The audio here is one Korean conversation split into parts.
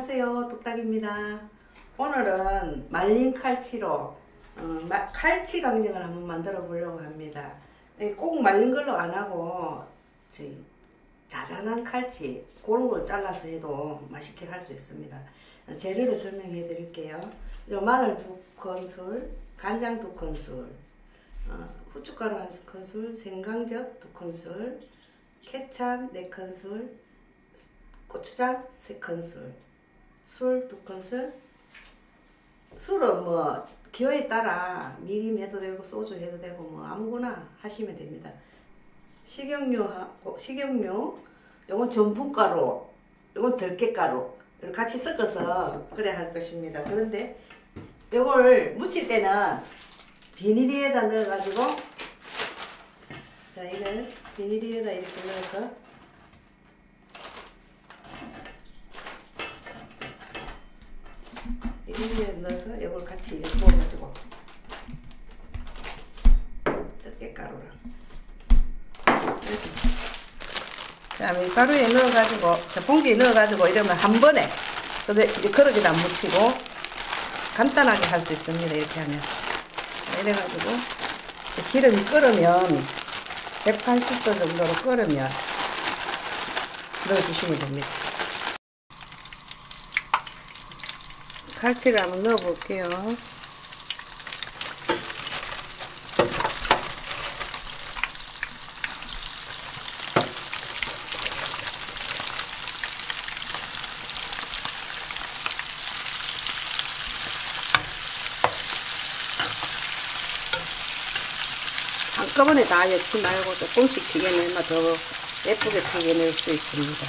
안녕하세요. 뚝딱입니다. 오늘은 말린 칼치로 어, 마- 칼치 강정을 한번 만들어 보려고 합니다. 예, 꼭 말린 걸로 안 하고 저기 자잔한 칼치 그런 걸 잘라서 해도 맛있게 할 수 있습니다. 어, 재료를 설명해 드릴게요. 요 마늘 두 큰술 간장 두 큰술 어, 후춧가루 한 큰술 생강젓 두 큰술 케찹 네 큰술 고추장 3큰술, 술 2큰술. 술은 뭐 기호에 따라 미림 해도 되고 소주 해도 되고 뭐 아무거나 하시면 됩니다. 식용유 하고 식용유, 요건 전분가루, 요건 들깨가루 같이 섞어서 그래 할 것입니다. 그런데 요걸 무칠 때는 비닐에다 넣어가지고 자 이걸 비닐에다 이렇게 넣어서 이렇게 넣어서 이걸 같이 이렇게 부어가지고. 들깨가루랑. 자 밀가루에 넣어가지고 자 봉지에 넣어가지고 이러면 한 번에 근데 이제 그릇에다 묻히고 간단하게 할 수 있습니다 이렇게 하면. 자, 이래가지고 기름이 끓으면 180도 정도로 끓으면 넣어주시면 됩니다 칼치를 한번 넣어볼게요. 한꺼번에 다 넣지 말고 조금씩 튀겨내면 더 예쁘게 튀겨낼 수 있습니다.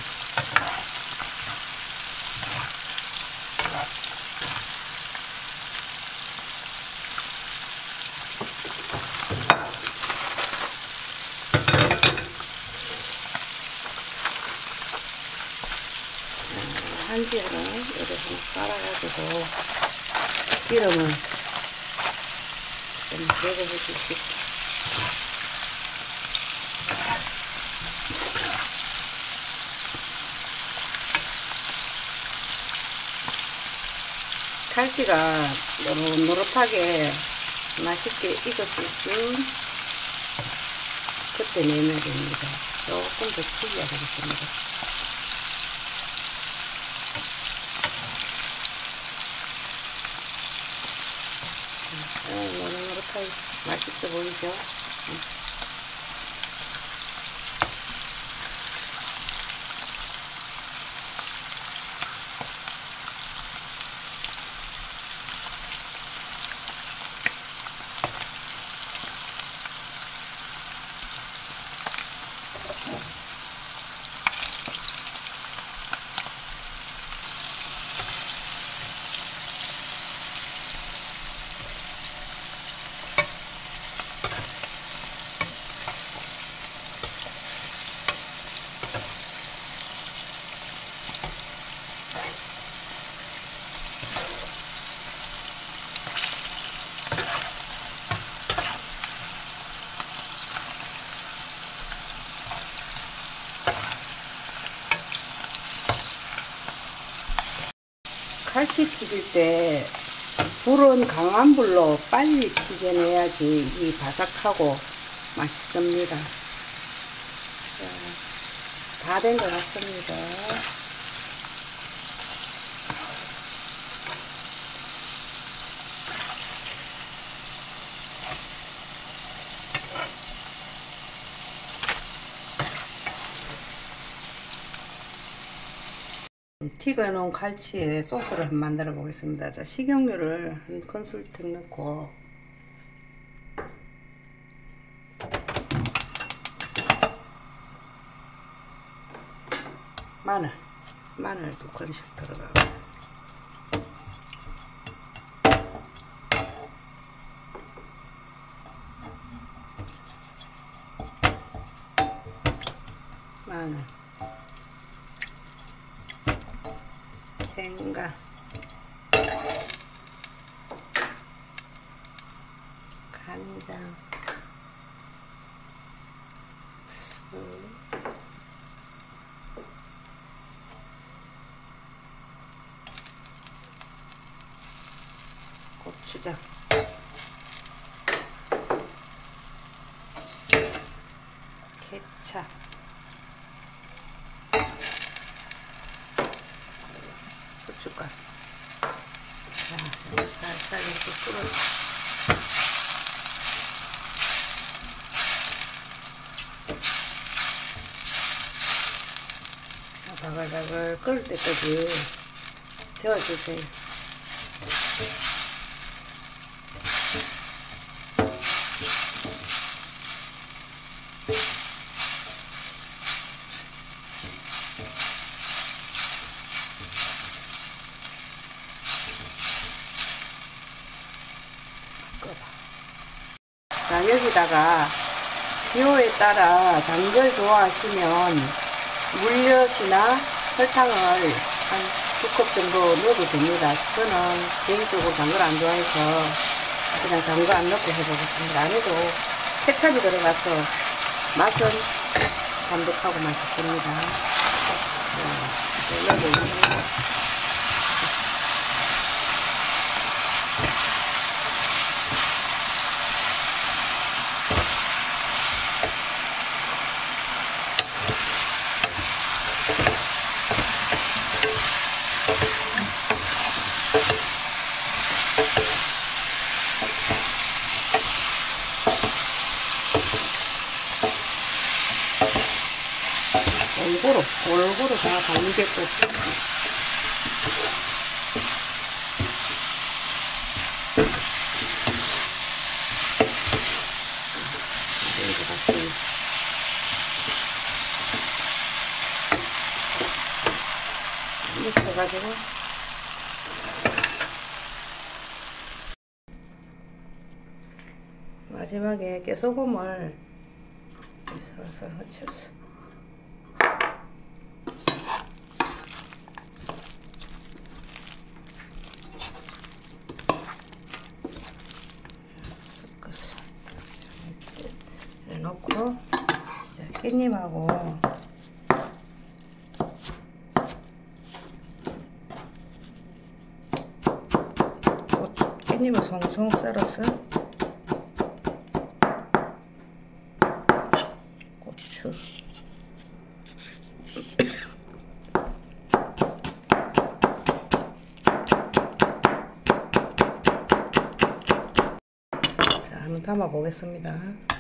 한지에는 이렇게 깔아가지고 기름을 좀 제거해 주시고 칼치가 노릇노릇하게 맛있게 익었을 때 그때 내면 됩니다. 조금 더 튀겨야 되겠습니다. 어, 노릇노릇하게 맛있어 보이죠? 칼치 튀길 때 불은 강한 불로 빨리 튀겨내야지 이 바삭하고 맛있습니다. 다 된 것 같습니다. 튀겨 놓은 칼치에 소스를 한번 만들어 보겠습니다. 자, 식용유를 한 큰술씩 넣고. 마늘, 마늘 두 큰씩 들어가고. 마늘 간장, 술, 고추장. 케찹. 고춧가루. 자, 살살 이렇게 끓어서. 바글바글 끓을 때까지 저어주세요. 자, 여기다가 기호에 따라 단걸 좋아하시면 물엿이나 설탕을 한 두 컵 정도 넣어도 됩니다. 저는 개인적으로 단 걸 안 좋아해서 그냥 단 거 안 넣고 해보겠습니다. 안에도 케찹이 들어가서 맛은 담백하고 맛있습니다. 자, 넣어주고 골고루 골고루 다 봤습니다. 묻혀가지고 마지막에 깨소금을 살살 섞어서 이제 깻잎하고. 고추, 깻잎을 송송 썰어서 고추. 자 한번 담아 보겠습니다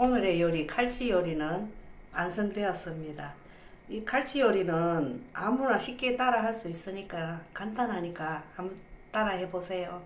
오늘의 요리 칼치 요리는 완성되었습니다. 이 칼치 요리는 아무나 쉽게 따라 할 수 있으니까 간단하니까 한번 따라 해보세요.